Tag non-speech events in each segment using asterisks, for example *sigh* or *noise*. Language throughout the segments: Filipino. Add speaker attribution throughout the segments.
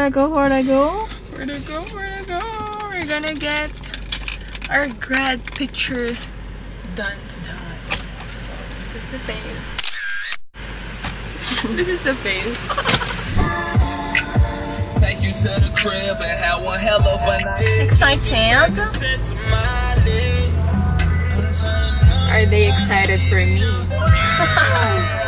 Speaker 1: Where'd I go? Where'd I go? Where'd I go? Where'd I go? We're gonna get our grad picture done today. So this is the face. *laughs* this is the face.
Speaker 2: Take you to the crib and have one hell of a night.
Speaker 1: Excited? Are they excited for me? *laughs*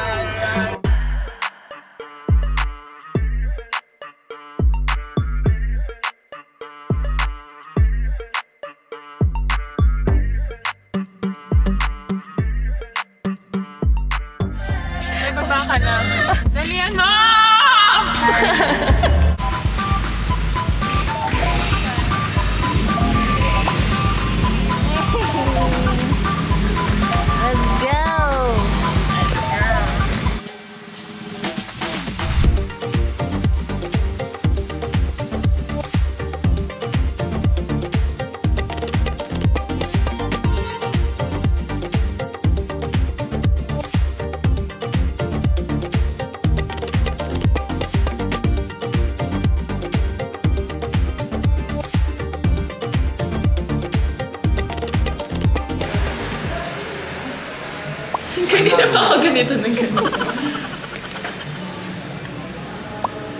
Speaker 1: ganito na ganito.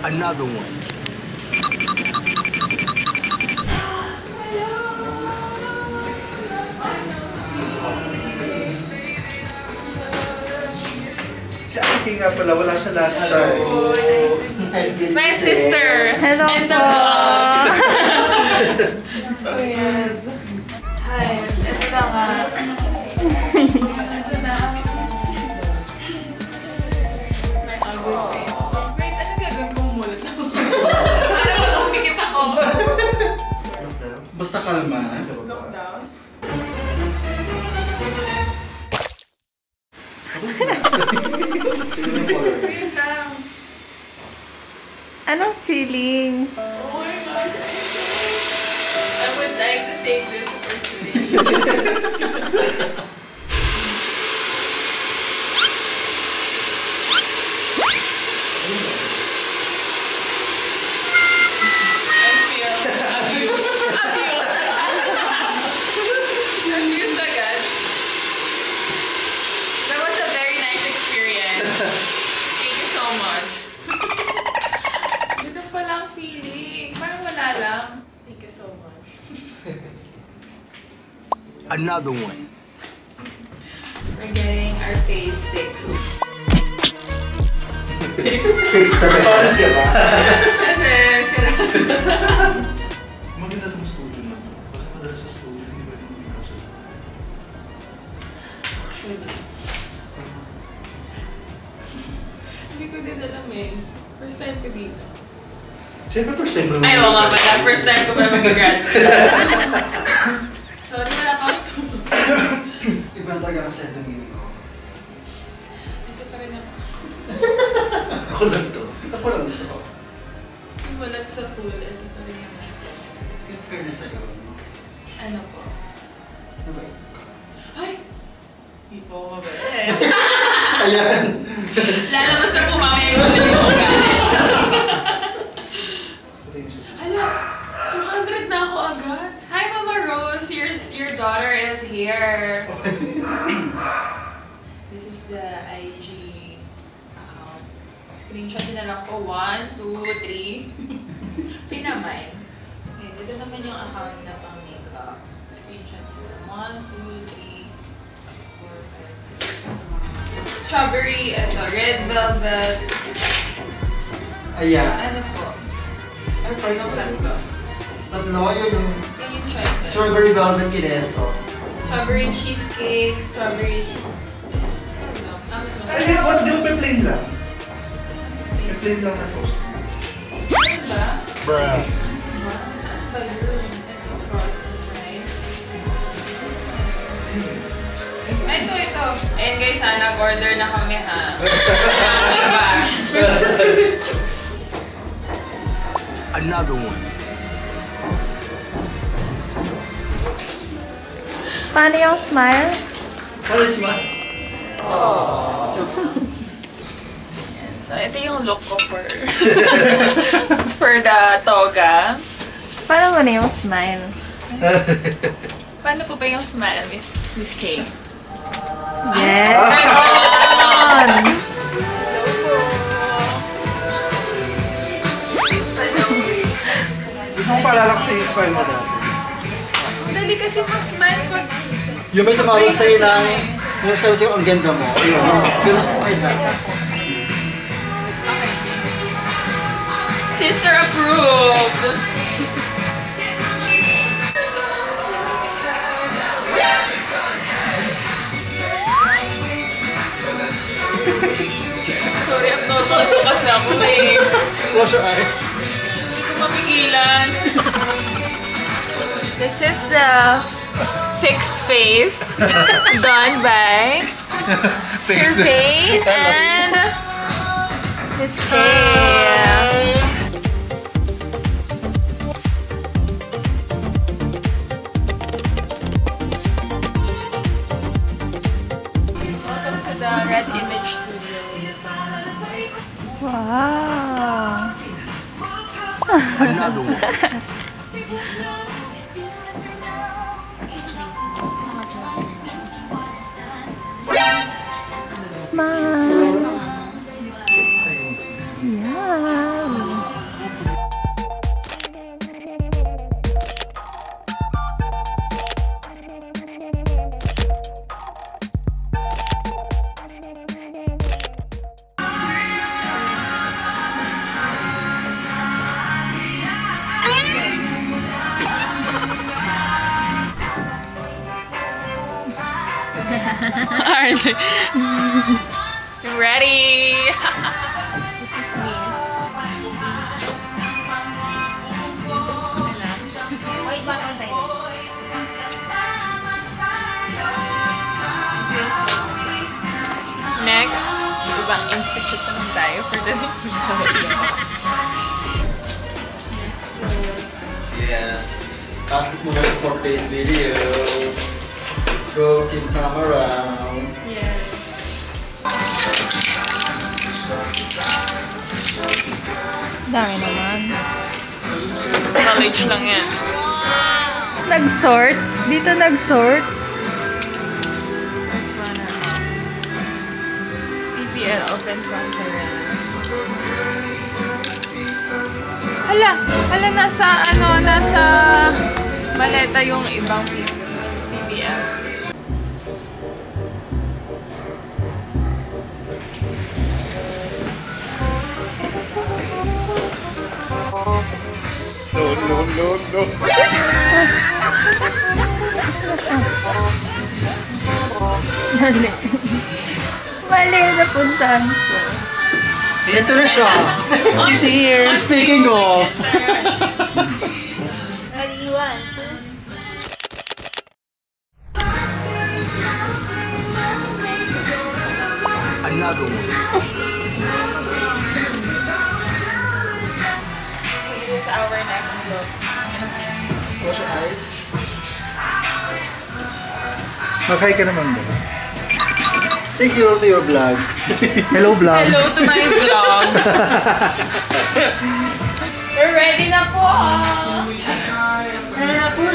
Speaker 2: Another one.
Speaker 3: Si Ate nga pala, wala siya last time.
Speaker 1: My sister!
Speaker 4: Hello
Speaker 1: And the
Speaker 4: po.
Speaker 1: vlog! *laughs* yes. Hi. Ito na nga. *laughs*
Speaker 3: kalma.
Speaker 1: Look down. Wait lang. *laughs*
Speaker 4: Anong feeling?
Speaker 1: Oh my God. I would like to take this opportunity. *laughs* I feel abused. Abused. Abused agad. That was a very nice experience. Thank you so much. Ganda palang feeling. Parang wala lang. Thank you so much.
Speaker 2: Another one.
Speaker 1: We're getting our face fixed.
Speaker 3: Para sila.
Speaker 1: Kasi sila.
Speaker 3: Maganda itong studio na. Bakit madala sa studio? Hindi ba yung kaso?
Speaker 1: Actually. Hindi ko din alam eh. First time ko dito.
Speaker 3: Siyempre first time mo.
Speaker 1: Ay, oo nga pala. First time ko ba mag-graduate. *laughs* Sorry, wala pa ako.
Speaker 3: Iba talaga kasi ng meaning ko.
Speaker 1: Ito pa rin ako. *laughs*
Speaker 3: Ako lang to. Ako lang to.
Speaker 1: Simulat sa pool. Ito pa rin ako.
Speaker 3: In fairness sa'yo.
Speaker 1: Ano po?
Speaker 3: Mabait.
Speaker 1: Ay! Hindi po ako mabait. *laughs*
Speaker 3: Ayan.
Speaker 1: Lalabas na po mamaya yung mga yung Hala, 200 na ako agad. Hi, Mama Rose. Your, your daughter is here. This is the IG account. Lang ko. 1, 2, 3. Pinamay. Okay, dito naman yung account na pang makeup. Screenshot nyo. 1, 2, 3, 4, 5, 6. Strawberry, ito, red velvet.
Speaker 3: Ayan.
Speaker 1: Ano po?
Speaker 3: Ay, price
Speaker 1: Ano
Speaker 3: mo.
Speaker 1: tatlo?
Speaker 3: Tatlo, yun yung
Speaker 1: you this?
Speaker 3: strawberry velvet kineso.
Speaker 1: Strawberry cheesecake, strawberry...
Speaker 3: Ba? Di ba may plain lang? May plain lang na toast.
Speaker 1: Meron ba?
Speaker 2: Bruh.
Speaker 1: Saan ba yun? Ito, process, right? Ay, Ito, ito. Ayun guys, ha, nag-order na kami ha. Diba? *laughs*
Speaker 2: Another one.
Speaker 4: Paano yung smile?
Speaker 3: Ano is man?
Speaker 1: So, ito yung look ko for *laughs* for the toga.
Speaker 4: Paano mo na yung smile?
Speaker 1: Paano po ba yung smile, Miss Miss K?
Speaker 4: Yes!
Speaker 1: Ganon!
Speaker 3: Gusto mo paalala ko sa yung smile mo dati.
Speaker 1: Dali kasi mag-smile pag
Speaker 5: Yung may tumawag sa'yo ng, yung sabi sa'yo, ang ganda mo. Ayun, yun ang smile na.
Speaker 1: Sister approved. Sorry, I'm not auto kasi ako eh.
Speaker 5: Close your eyes.
Speaker 1: Mapigilan. This is the fixed face *laughs* done by Survey and Miss Kay.
Speaker 4: Wow! Smile!
Speaker 1: Aren't they? *laughs* Ready? this is me. Next, ibang institute naman tayo for the next video.
Speaker 5: Yes. Cut mo na for today's video. Go Team Tamara.
Speaker 4: Dami naman.
Speaker 1: Knowledge lang yan.
Speaker 4: Nag-sort? Dito nag-sort?
Speaker 1: This one, PPL Open Conference. Hala! Hala, nasa, ano, nasa maleta yung ibang
Speaker 4: Mali. Mali na.
Speaker 5: Ito na siya.
Speaker 3: She's here!
Speaker 5: Speaking of.
Speaker 3: Another one. Mag-hi ka naman ba?
Speaker 5: Say hello to your vlog. *laughs*
Speaker 3: Hello, vlog.
Speaker 1: Hello to my vlog! *laughs* We're ready na po! For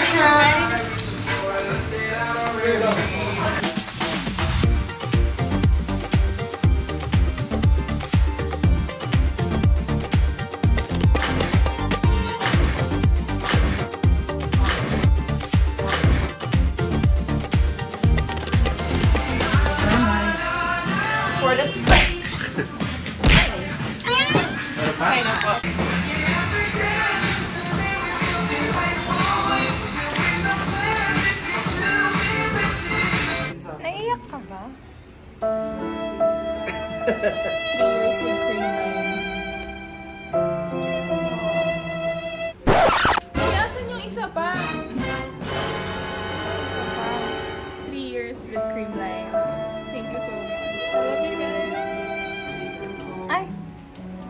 Speaker 1: isa pa? Three years with cream line. Thank you so much. I love you guys.
Speaker 4: Ay!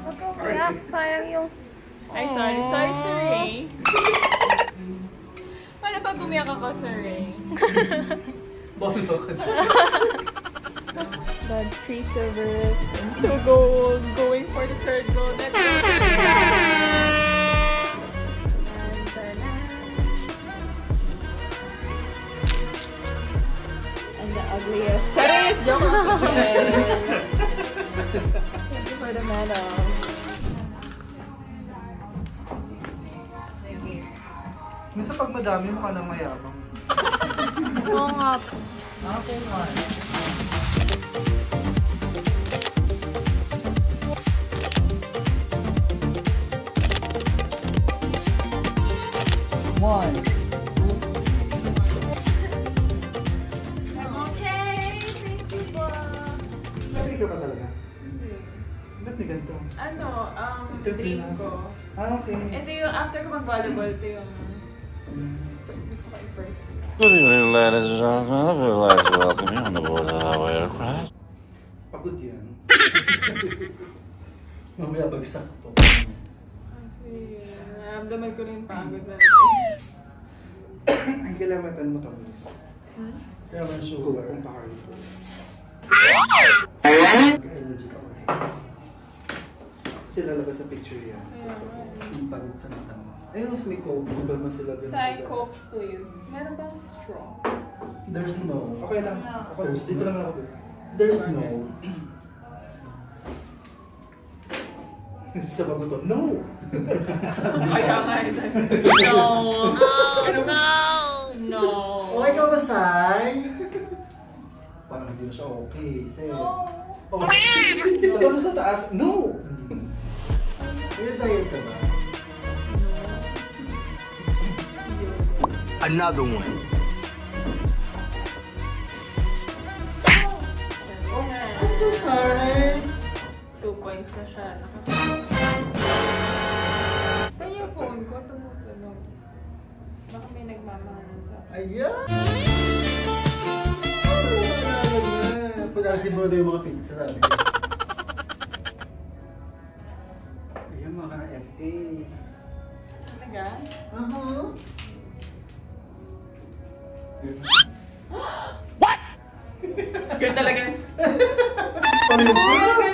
Speaker 4: Huwag ka umiyak. Sayang yung...
Speaker 1: Ay, sorry. Sorry, Sir Ray. Paano pag umiyak ako, Sir Ray? *laughs*
Speaker 3: Bolo ka dyan.
Speaker 1: Got three silvers and two gold. Going for the third gold. Let's *laughs* And the ugliest. Charis! Joke lang. Thank you for the medal.
Speaker 3: Minsan pag madami, mukha nang mayabang.
Speaker 1: Oo nga po.
Speaker 3: Okay, man. Nari ka ba talaga? Ba't may ganito?
Speaker 1: Ano, um,
Speaker 3: Ito
Speaker 1: dream
Speaker 3: na.
Speaker 1: ko.
Speaker 3: Ah, okay.
Speaker 1: Ito yung after ko mag-volleyball, ito yung gusto ko i-first.
Speaker 6: Good evening, ladies and gentlemen. I would like to welcome you on the board of Highway Aircraft.
Speaker 3: Pagod yan. *laughs* Mamaya bagsak to.
Speaker 1: Kasi, naramdaman ko rin yung pagod na
Speaker 3: Ang kailangan mo to, miss. Kailangan sugar ang pakari ko. Mag-energy ka ulit. Kasi lalabas sa picture yan. Yung pagod sa mata mo. Ayun, may coke. Naman sila ganun?
Speaker 1: Sa Coke, please. Meron bang straw?
Speaker 3: There's no. Okay lang. Ako,
Speaker 5: There's
Speaker 3: dito
Speaker 5: no.
Speaker 3: lang ako.
Speaker 5: There's no.
Speaker 3: sa bago to, no! *laughs*
Speaker 1: Kaya *laughs* nga, no. No.
Speaker 5: Okay ka ba, Sai? Hindi na siya okay. Say.
Speaker 1: No.
Speaker 5: Oh.
Speaker 3: Tapos *laughs* sa taas, no!
Speaker 5: May diet ka ba?
Speaker 2: Another one.
Speaker 5: I'm so sorry.
Speaker 1: Two points na siya. Saan yung phone ko? Tumutunog. Baka may nagmamahalan sa akin.
Speaker 5: Ayan! Mo na yung mga pizza sabi ko. Ayan mga ka na FA.
Speaker 1: Talaga?
Speaker 5: Uh-huh.
Speaker 1: Ganun talaga.
Speaker 5: Ano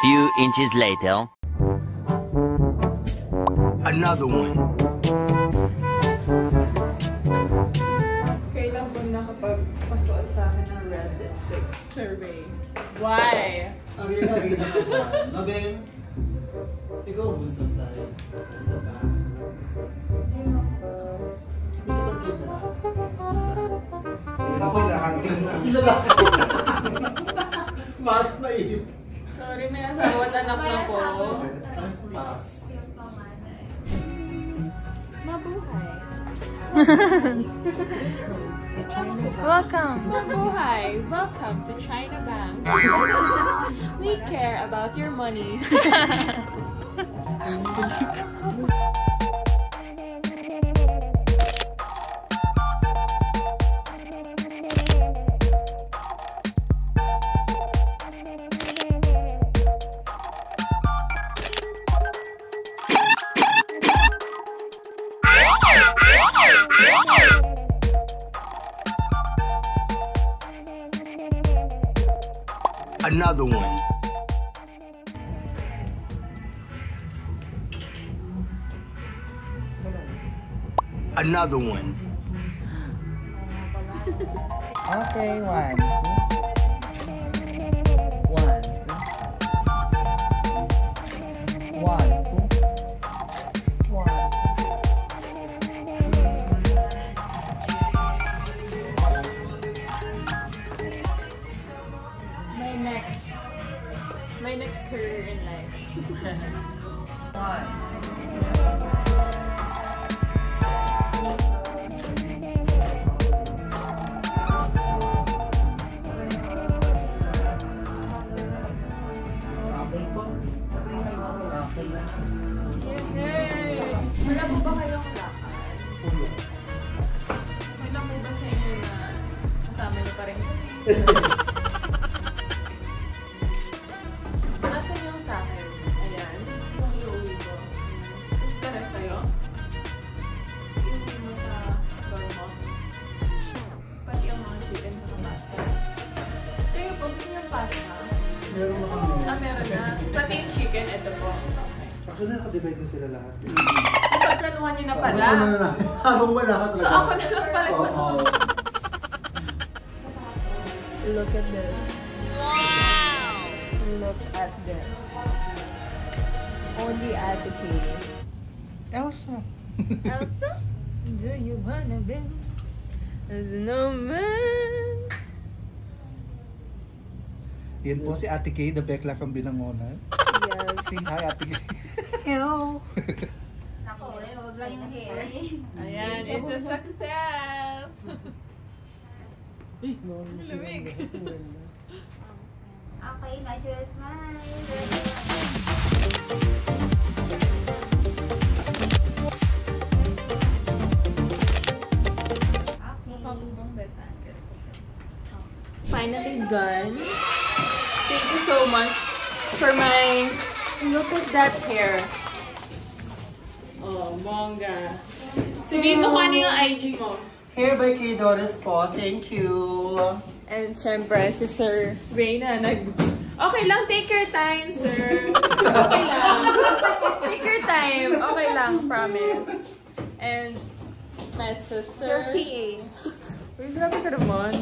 Speaker 7: few inches later.
Speaker 2: Another one.
Speaker 1: Kailan po nakapagpasuot sa akin ng red lipstick survey? Why?
Speaker 5: Ang ginagina ko dyan. Nabeng, ikaw mo sa side. Sa back. Hindi ka ba na? Nasa?
Speaker 3: Ayun ako, hinahunting na.
Speaker 5: Bakit maihip?
Speaker 1: May asawa at anak na po.
Speaker 5: Pass.
Speaker 1: Mabuhay.
Speaker 8: Welcome.
Speaker 1: Mabuhay. Welcome to China Bank. We care about your money. *laughs*
Speaker 2: Another one. Another one. *laughs*
Speaker 4: Okay, one.
Speaker 1: Wala Malabo ba kayong lakad? Oo.
Speaker 4: May
Speaker 1: labo ba sa
Speaker 5: inyo na
Speaker 1: kasama niyo
Speaker 5: pa rin? Habang wala ka talaga.
Speaker 1: So ako na lang pala.
Speaker 5: Oo.
Speaker 1: Look at this. Wow! Look at this. Only at the cave.
Speaker 3: Elsa.
Speaker 1: Elsa? *laughs* Do you wanna be as no man?
Speaker 3: Yan po si Ate Kay, the Bekla from Binangonan.
Speaker 1: Yes.
Speaker 3: Say hi, Ate Kay. Hello. *laughs*
Speaker 1: Ayan, it's a success! Lamig.
Speaker 9: Okay, natural smile.
Speaker 1: Finally done. Thank you so much for my... Look at that hair. Bongga. Sabihin mo kung ano yung IG mo.
Speaker 10: Here by Kay Doris po. Thank you.
Speaker 1: And syempre, si Sir Reyna nag... Okay lang, take your time, sir. Okay lang. Take your time. Okay lang, promise. And my sister... Your PA. Uy, grabe ka naman.